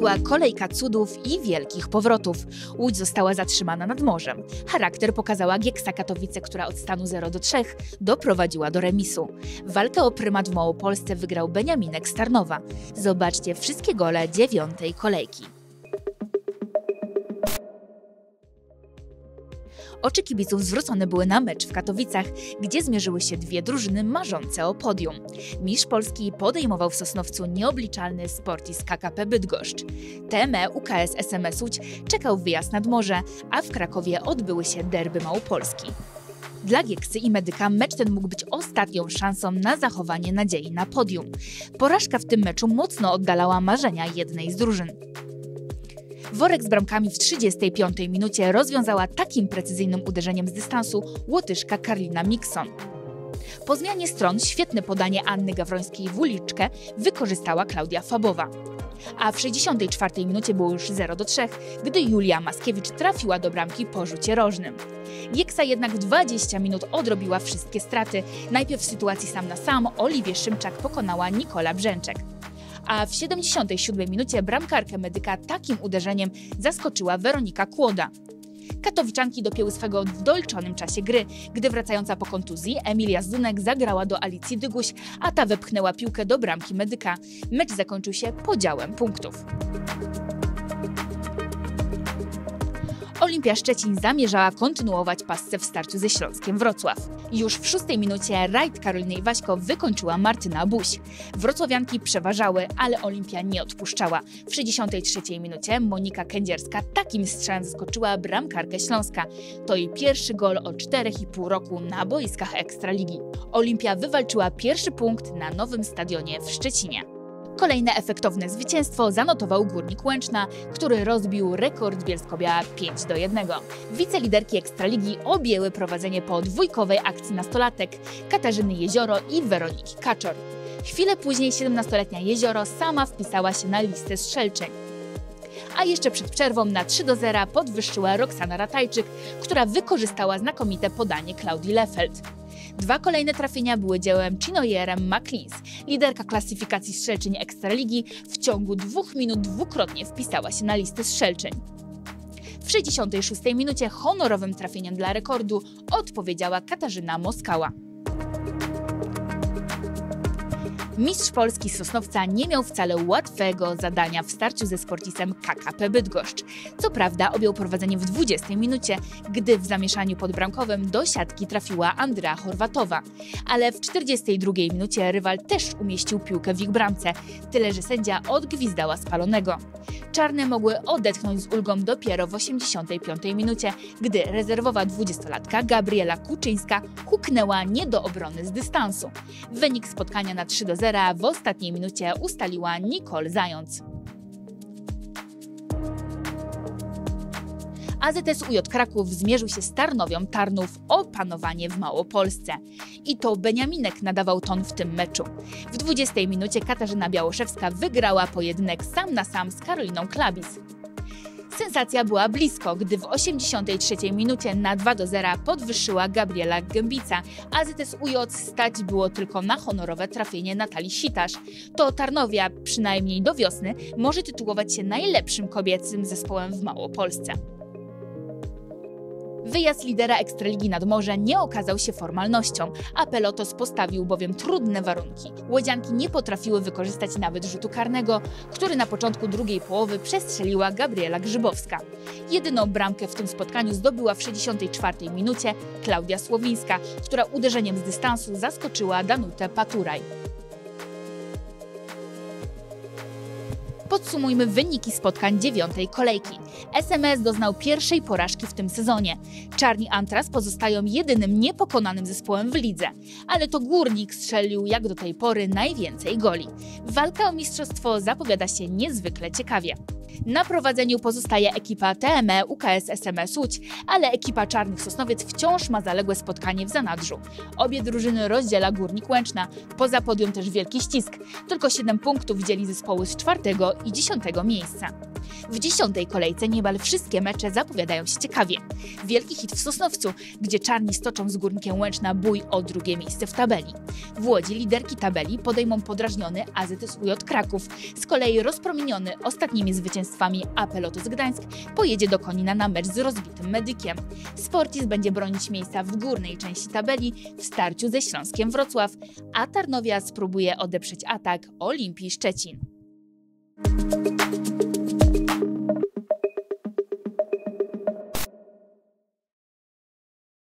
była kolejka cudów i wielkich powrotów. Łódź została zatrzymana nad morzem. Charakter pokazała Gieksa Katowice, która od stanu 0 do 3 doprowadziła do remisu. Walkę o prymat w Małopolsce wygrał Beniaminek Starnowa. Zobaczcie wszystkie gole dziewiątej kolejki. Oczy kibiców zwrócone były na mecz w Katowicach, gdzie zmierzyły się dwie drużyny marzące o podium. Mistrz Polski podejmował w Sosnowcu nieobliczalny Sportis KKP Bydgoszcz. TME UKS SMS Łódź czekał wyjazd nad morze, a w Krakowie odbyły się derby Małopolski. Dla Gieksy i Medyka mecz ten mógł być ostatnią szansą na zachowanie nadziei na podium. Porażka w tym meczu mocno oddalała marzenia jednej z drużyn. Worek z bramkami w 35 minucie rozwiązała takim precyzyjnym uderzeniem z dystansu łotyszka Karlina Mikson. Po zmianie stron świetne podanie Anny Gawrońskiej w uliczkę wykorzystała Klaudia Fabowa. A w 64 minucie było już 0 do 3, gdy Julia Maskiewicz trafiła do bramki po rzucie rożnym. Gieksa jednak w 20 minut odrobiła wszystkie straty. Najpierw w sytuacji sam na sam Oliwie Szymczak pokonała Nikola Brzęczek a w 77 minucie bramkarkę medyka takim uderzeniem zaskoczyła Weronika Kłoda. Katowiczanki dopięły swego w dolczonym czasie gry, gdy wracająca po kontuzji Emilia Zdunek zagrała do Alicji Dyguś, a ta wepchnęła piłkę do bramki medyka. Mecz zakończył się podziałem punktów. Olimpia Szczecin zamierzała kontynuować pasce w starciu ze Śląskiem Wrocław. Już w szóstej minucie rajd Karoliny Iwaśko wykończyła Martyna Buś. Wrocławianki przeważały, ale Olimpia nie odpuszczała. W 63 minucie Monika Kędzierska takim strzałem zaskoczyła bramkarkę Śląska. To jej pierwszy gol od 4,5 roku na boiskach Ekstraligi. Olimpia wywalczyła pierwszy punkt na nowym stadionie w Szczecinie. Kolejne efektowne zwycięstwo zanotował Górnik Łęczna, który rozbił rekord Bielsko-Biała 5 do 1. Wiceliderki Ekstraligi objęły prowadzenie po dwójkowej akcji nastolatek Katarzyny Jezioro i Weroniki Kaczor. Chwilę później 17-letnia Jezioro sama wpisała się na listę strzelczeń. A jeszcze przed przerwą na 3 do 0 podwyższyła Roxana Ratajczyk, która wykorzystała znakomite podanie Klaudii Lefeld. Dwa kolejne trafienia były dziełem Chinoyerem McLeans. Liderka klasyfikacji strzelczyń Ekstraligi w ciągu dwóch minut dwukrotnie wpisała się na listę strzelczyń. W 66 minucie honorowym trafieniem dla rekordu odpowiedziała Katarzyna Moskała. Mistrz Polski Sosnowca nie miał wcale łatwego zadania w starciu ze Sportisem KKP Bydgoszcz. Co prawda objął prowadzenie w 20 minucie, gdy w zamieszaniu podbramkowym do siatki trafiła Andrea Chorwatowa. Ale w 42 minucie rywal też umieścił piłkę w ich bramce, tyle że sędzia odgwizdała spalonego. Czarne mogły odetchnąć z ulgą dopiero w 85 minucie, gdy rezerwowa dwudziestolatka Gabriela Kuczyńska huknęła nie do obrony z dystansu. Wynik spotkania na 3 do 0 zera w ostatniej minucie ustaliła Nicole Zając. AZS UJ Kraków zmierzył się z Tarnowią Tarnów o panowanie w Małopolsce. I to Beniaminek nadawał ton w tym meczu. W 20 minucie Katarzyna Białoszewska wygrała pojedynek sam na sam z Karoliną Klabis. Sensacja była blisko, gdy w 83 minucie na 2 do 0 podwyższyła Gabriela Gębica, a ZS UJ stać było tylko na honorowe trafienie Natalii Sitasz. To Tarnowia, przynajmniej do wiosny, może tytułować się najlepszym kobiecym zespołem w Małopolsce. Wyjazd lidera Ekstraligi nad morze nie okazał się formalnością, a Pelotos postawił bowiem trudne warunki. Łodzianki nie potrafiły wykorzystać nawet rzutu karnego, który na początku drugiej połowy przestrzeliła Gabriela Grzybowska. Jedyną bramkę w tym spotkaniu zdobyła w 64 minucie Klaudia Słowińska, która uderzeniem z dystansu zaskoczyła Danutę Paturaj. Podsumujmy wyniki spotkań dziewiątej kolejki. SMS doznał pierwszej porażki w tym sezonie. Czarni Antras pozostają jedynym niepokonanym zespołem w lidze, ale to Górnik strzelił jak do tej pory najwięcej goli. Walka o mistrzostwo zapowiada się niezwykle ciekawie. Na prowadzeniu pozostaje ekipa TME UKS SMS Łódź, ale ekipa Czarnych Sosnowiec wciąż ma zaległe spotkanie w zanadrzu. Obie drużyny rozdziela Górnik Łęczna. Poza podium też wielki ścisk. Tylko 7 punktów dzieli zespoły z czwartego i dziesiątego miejsca. W dziesiątej kolejce niemal wszystkie mecze zapowiadają się ciekawie. Wielki hit w Sosnowcu, gdzie czarni stoczą z Górnikiem Łęczna bój o drugie miejsce w tabeli. W Łodzi liderki tabeli podejmą podrażniony AZS UJ Kraków. Z kolei rozpromieniony ostatnimi zwycięstwami AP Lotos Gdańsk pojedzie do Konina na mecz z rozbitym Medykiem. Sportis będzie bronić miejsca w górnej części tabeli w starciu ze Śląskiem Wrocław, a Tarnowia spróbuje odeprzeć atak Olimpii Szczecin.